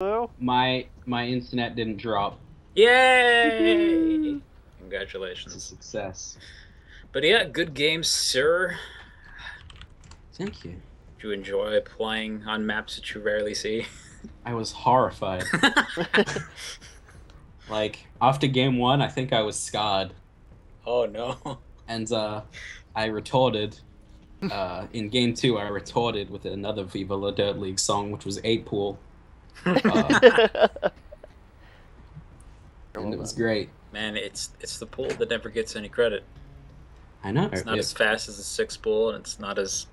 Hello? My my internet didn't drop. Yay! It's a Congratulations. success. But yeah, good game, sir. Thank you. Did you enjoy playing on maps that you rarely see? I was horrified. like after game one, I think I was scarred, oh no. and uh, I retorted. Uh, in game two, I retorted with another Viva La Dirt League song, which was Eight Pool, uh, and it was great. Man, it's it's the pool that never gets any credit. I know. It's not it- as fast as the six pool, and it's not as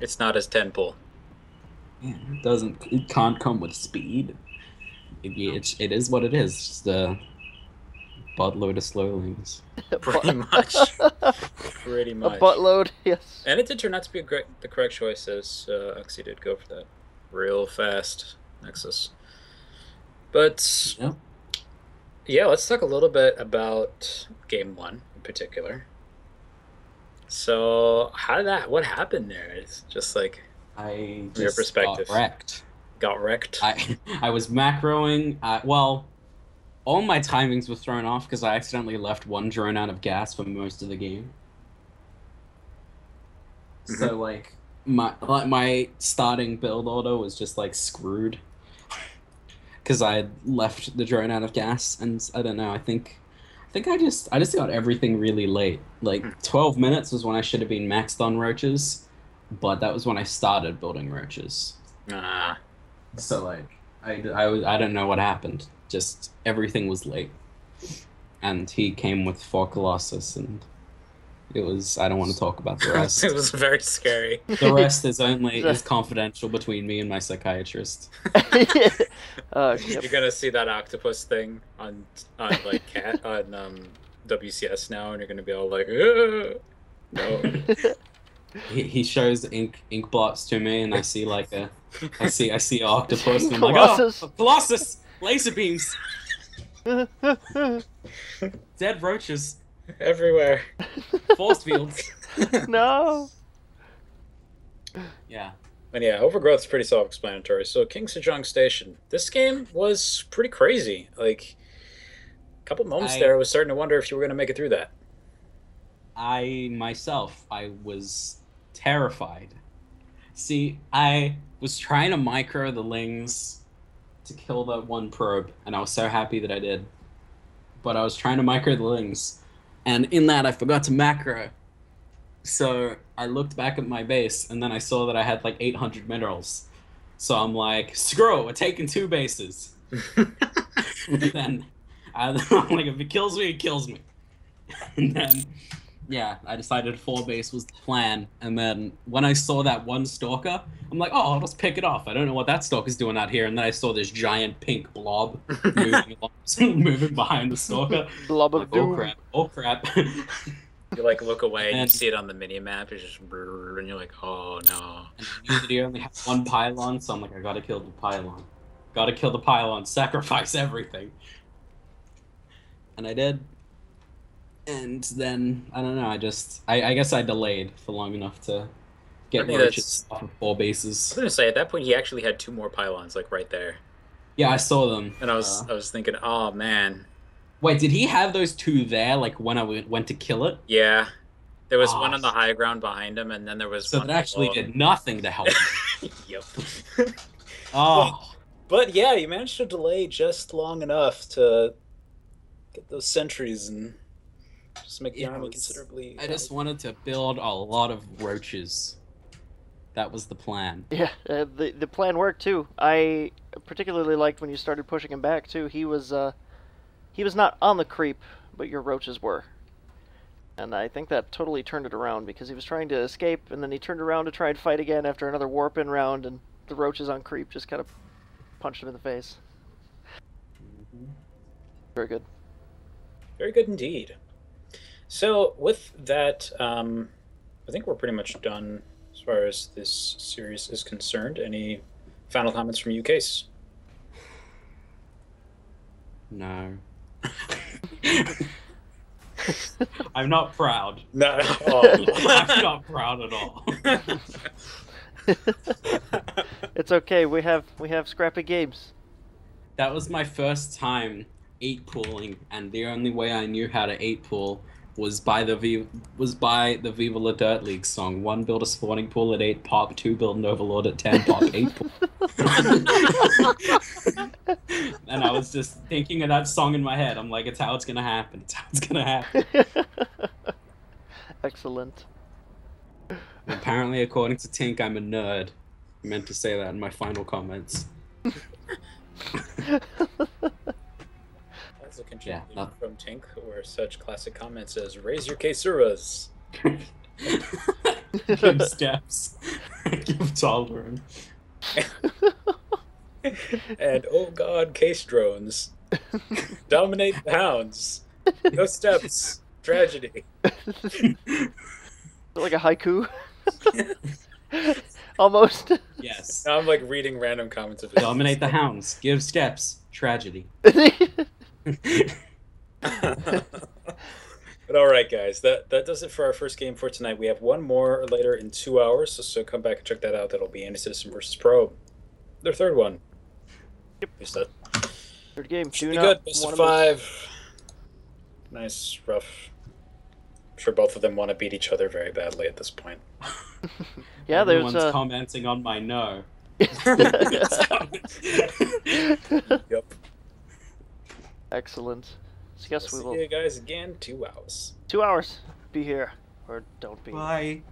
it's not as ten pool. it doesn't. It can't come with speed. It, it, it is what it is. It's just a buttload of slowlings. Pretty much. Pretty much. A much. buttload, yes. And it did turn out to be a great, the correct choice, as uh, Oxy did go for that real fast Nexus. But Yep. yeah, let's talk a little bit about game one in particular. So, how did that? What happened there? It's just like I From your perspective. got wrecked. got wrecked. I I was macroing. Uh, well, all my timings were thrown off because I accidentally left one drone out of gas for most of the game. So like my like my starting build order was just like screwed because I had left the drone out of gas, and I don't know. I think I think I just I just got everything really late. Like Hmm. twelve minutes was when I should have been maxed on roaches, but that was when I started building roaches. Ah, So like, I, I, was- I don't know what happened. Just everything was late, and he came with four colossus, and it was. I don't want to talk about the rest. it was very scary. the rest is only is confidential between me and my psychiatrist. uh, yep. You're gonna see that octopus thing on on like cat on um, WCS now, and you're gonna be all like, "Ugh." no. He, he shows ink ink blots to me, and I see like a, I see I see an octopus, and I'm like, oh, Colossus. colossus, laser beams, dead roaches, everywhere. force fields. no. Yeah. And yeah, overgrowth's pretty self-explanatory. So King Sejong Station, this game was pretty crazy. Like, a couple moments I- there, I was starting to wonder if you were gonna make it through that. I myself, I was terrified. See, I was trying to micro the lings to kill that one probe, and I was so happy that I did. But I was trying to micro the lings, and in that I forgot to macro. So I looked back at my base, and then I saw that I had like 800 minerals. So I'm like, screw it, we're taking two bases. and then I'm like, if it kills me, it kills me. And then, yeah, I decided four base was the plan. And then when I saw that one stalker, I'm like, oh, let's pick it off. I don't know what that stalker's doing out here. And then I saw this giant pink blob moving, along, moving behind the stalker. Blob I'm of like, oh doom. crap! Oh crap! You like look away and you see it on the mini map. It's just brrr, and you're like, oh no. and I knew that he only had one pylon, so I'm like, I gotta kill the pylon. Gotta kill the pylon. Sacrifice everything. And I did. And then I don't know. I just I, I guess I delayed for long enough to get I that's- off of four bases. I was gonna say at that point he actually had two more pylons like right there, Yeah, I saw them. and I was Uh, I was thinking, oh man, wait, did he have those two there? Like when I went went to kill it? yeah. There was Ah, one on the high ground behind him, and then there was So one that actually below. did nothing to help. yep. Oh, But yeah, you managed to delay just long enough to get those sentries and just make the Yeah, army considerably. I just wanted to build a lot of roaches. That was the plan. Yeah, uh, the the plan worked too. I particularly liked when you started pushing him back too. He was uh, he was not on the creep, but your roaches were. And I think that totally turned it around because he was trying to escape, and then he turned around to try and fight again after another warp in round, and the roaches on creep just kind of punched him in the face. Very good. Very good indeed. So with that, um, I think we're pretty much done as far as this series is concerned. Any final comments from you, Case? No. I'm not proud. No. I'm not proud at all. it's okay. We have we have scrappy games. That was my first time eight pooling, and the only way I knew how to eight pool was by the v- was by the Viva La Dirt League song. One build a spawning pool at eight pop, two build an overlord at ten pop, eight pool. and I was just thinking of that song in my head. I'm like, it's how it's gonna happen. It's how it's gonna happen. Excellent. Apparently, according to Tink, I'm a nerd. I meant to say that in my final comments. Also contributing Yeah, not- from Tink were such classic comments as "Raise your Caesuras." Give steps. Give tolerance. and oh god, case drones. Dominate the hounds. No steps. Tragedy. like a haiku. Almost. Yes. Now I'm like reading random comments of it. Dominate the hounds. Give steps. Tragedy. But all right, guys, that that does it for our first game for tonight. We have one more later in two hours, so, so come back and check that out. That'll be Anti Citizen versus Probe, their third one. Yep. Just that Third game. should be good. up. Best One of of five. Nice, rough. I'm sure both of them want to beat each other very badly at this point. Yeah, there's Everyone's uh, commenting on my no. Yep. Excellent. So yes, we see you guys again. Two hours. Two hours. Be here or don't be. Bye.